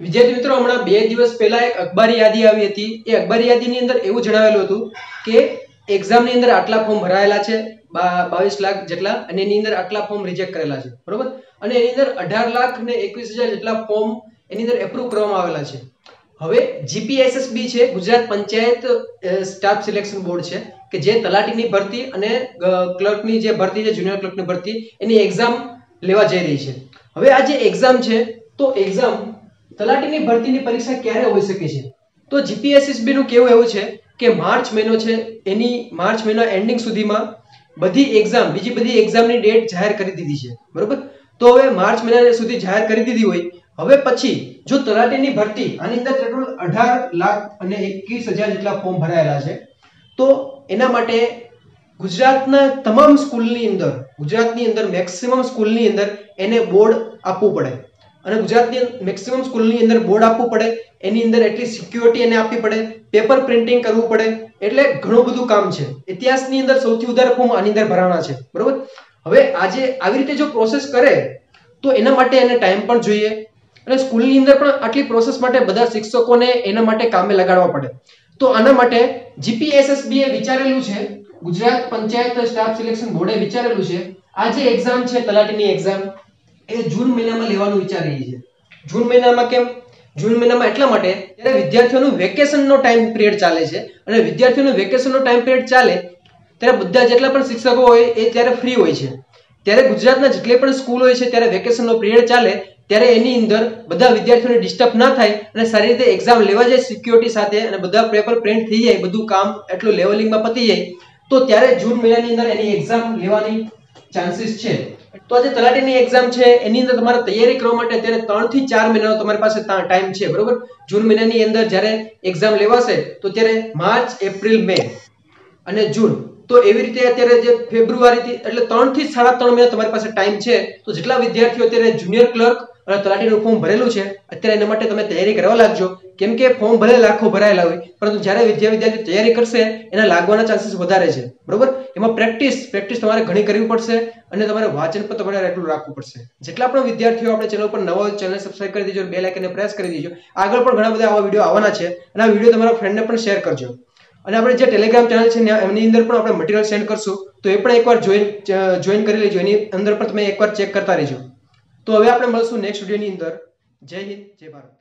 વિદ્યાર્થી મિત્રો, હમણાં બે દિવસ પહેલા એક અખબારી યાદી આવી હતી. એ અખબારી યાદીની અંદર એવું જણાવેલું હતું કે એક્ઝામની અંદર આટલા ફોર્મ ભરાયેલા છે બાવીસ લાખ જેટલા, અને એની અંદર આટલા ફોર્મ રિજેક્ટ કરેલા છે. બરોબર? અને એની અંદર અઢાર લાખ ને એકવીસ હજાર જેટલા ફોર્મ એની અંદર એપ્રુવ કરવામાં આવેલા છે. હવે જીપીએસએસબી છે, Gujarat panchayat staff selection board છે, કે જે તલાટીની ભરતી અને ક્લર્કની જે ભરતી છે જુનિયર ક્લર્કની ભરતી, એની એક્ઝામ લેવા જઈ રહી છે. હવે આ જે એક્ઝામ છે, તો એક્ઝામ તલાટીની ભરતીની પરીક્ષા ક્યારે હોઈ શકે છે? તો જીપીએસએસબીનું કેવું એવું છે કે માર્ચ મહિનો છે, એની માર્ચ મહિના એન્ડિંગ સુધીમાં બધી એક્ઝામ બીજી બધી એક્ઝામની ડેટ જાહેર કરી દીધી છે. બરોબર? તો હવે માર્ચ મહિના સુધી જાહેર કરી દીધી હોય. હવે પછી જો તલાટીની ભરતી આની અંદર ટોટલ અઢાર લાખ અને એકવીસ હજાર જેટલા ફોર્મ ભરાયેલા છે. તો એના માટે ગુજરાતના તમામ સ્કૂલની અંદર, ગુજરાતની અંદર મેક્સિમમ સ્કૂલની અંદર એને બોર્ડ આપવું પડે. અને ગુજરાતની મેક્સિમમ સ્કૂલની અંદર બોર્ડ આપવું પડે. એની અંદર એટલી સિક્યોરિટી એને આપવી પડે. પેપર પ્રિન્ટિંગ કરવું પડે. એટલે ઘણું બધું કામ છે. ઇતિહાસની અંદર સૌથી વધારે ફોર્મ આની અંદર ભરાવાના છે. બરોબર? હવે આજે આવી રીતે જો પ્રોસેસ કરે, તો એના માટે એને ટાઈમ પણ જોઈએ. અને સ્કૂલની અંદર પણ આટલી પ્રોસેસ માટે બધા શિક્ષકોને એના માટે કામે લગાડવા પડે. તો આના માટે જીપીએસએસબી એ વિચારેલું છે, ગુજરાત પંચાયત સ્ટાફ સિલેક્શન બોર્ડે વિચારેલું છે આ જે એક્ઝામ છે, તલાટીની એક્ઝામ એ જૂન મહિનામાં લેવાનું વિચારી છે જૂન મહિનામાં કેમ? જૂન મહિનામાં એટલા માટે, ત્યારે વિદ્યાર્થીઓનું વેકેશનનો ટાઈમ પિરિયડ ચાલે છે. અને વિદ્યાર્થીઓનું વેકેશનનો ટાઈમ પિરિયડ ચાલે ત્યારે બધા જેટલા પણ શિક્ષકો હોય એ ત્યારે ફ્રી હોય છે. ત્યારે ગુજરાતના જેટલી પણ સ્કૂલ હોય છે, ત્યારે વેકેશનનો પિરિયડ ચાલે, ત્યારે એની અંદર બધા વિદ્યાર્થીઓને ડિસ્ટર્બ ના થાય અને સારી રીતે એક્ઝામ લેવા જાય સિક્યોરિટી સાથે અને બધા પેપર પ્રિન્ટ થઈ જાય, બધું કામ એટલું લેવલિંગમાં પતી જાય, તો ત્યારે જૂન મહિનાની અંદર એની એક્ઝામ લેવાની ચાન્સીસ છે. તો આજે તલાટીની એક્ઝામ છે, એની અંદર તમારે તૈયારી કરવા માટે અત્યારે ત્રણથી ચાર મહિનાનો તમારી પાસે ટાઈમ છે, બરોબર? જૂન મહિનાની અંદર જ્યારે એક્ઝામ લેવાશે, તો ત્યારે માર્ચ, એપ્રિલ, મે અને જૂન તો એવી રીતે અત્યારે જે ફેબ્રુઆરી થી એટલે ત્રણથી સાડા ત્રણ મહિના તમારી પાસે ટાઈમ છે, તો જેટલા વિદ્યાર્થીઓ અત્યારે જુનિયર ક્લર્ક અને તલાટીનું ફોર્મ ભરેલું છે, અત્યારે એના માટે તમે તૈયારી કરવા લાગજો. કેમ કે ફોર્મ ભલે લાખો ભરાયેલા હોય, પરંતુ જ્યારે વિદ્યા વિદ્યાર્થી તૈયારી કરશે, એના લાગવાના ચાન્સીસ વધારે છે. બરોબર? એમાં પ્રેક્ટિસ પ્રેક્ટિસ તમારે ઘણી કરવી પડશે અને તમારે વાંચન પર તમારે એટલું રાખવું પડશે. જેટલા પણ વિદ્યાર્થીઓ આપણે ચેનલ પર નવો ચેનલ સબસ્ક્રાઇબ કરી દેજો બે લાઇકને પ્રેસ કરી દેજો. આગળ પણ ઘણા બધા આવા વીડિયો આવવાના છે અને આ વીડિયો તમારા ફ્રેન્ડને પણ શેર કરજો. અને આપણે જે ટેલિગ્રામ ચેનલ છે એમની અંદર પણ આપણે મટીરિયલ સેન્ડ કરશું. તો એ પણ એકવાર જોઈન જોઈન કરી લેજો. એની અંદર પણ તમે એકવાર ચેક કરતા રહેજો. તો હવે આપણે મળશું નેક્સ્ટ વિડીયોની અંદર. જય હિન્દ, જય ભારત.